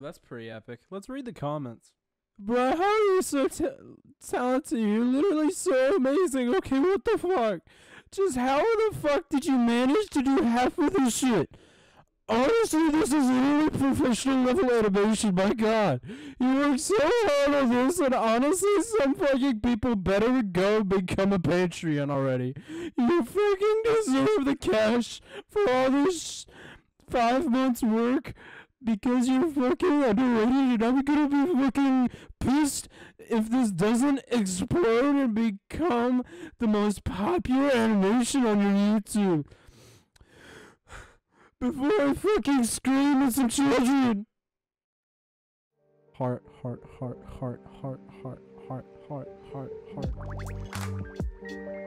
That's pretty epic. Let's read the comments. Bro, how are you so ta- talented? You're literally so amazing. Okay, what the fuck? Just how the fuck did you manage to do half of this shit? Honestly, this is really professional level animation, my god. You worked so hard on this, and honestly, some fucking people better go become a Patreon already. You fucking deserve the cash for all this five months work because you're fucking underrated and I'm gonna be fucking pissed if this doesn't explode and become the most popular animation on your YouTube. Before I fucking scream at some children. Heart, heart, heart, heart, heart, heart, heart, heart, heart, heart.